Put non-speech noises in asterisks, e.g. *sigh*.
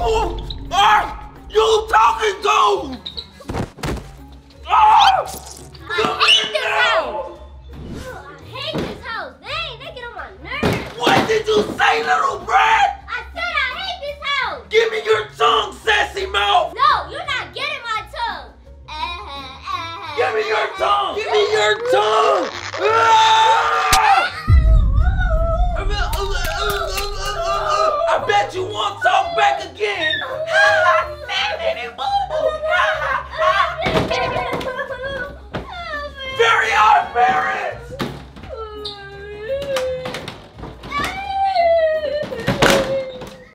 Who are you talking to? Ah! I hate this house. I hate this house. Dang, they get on my nerves. What did you say, little brat? I said I hate this house. Give me your tongue, sassy mouth! No, you're not getting my tongue. Uh-huh, Give me your tongue! Give me your tongue! Ah! I bet you won't talk back again. *laughs*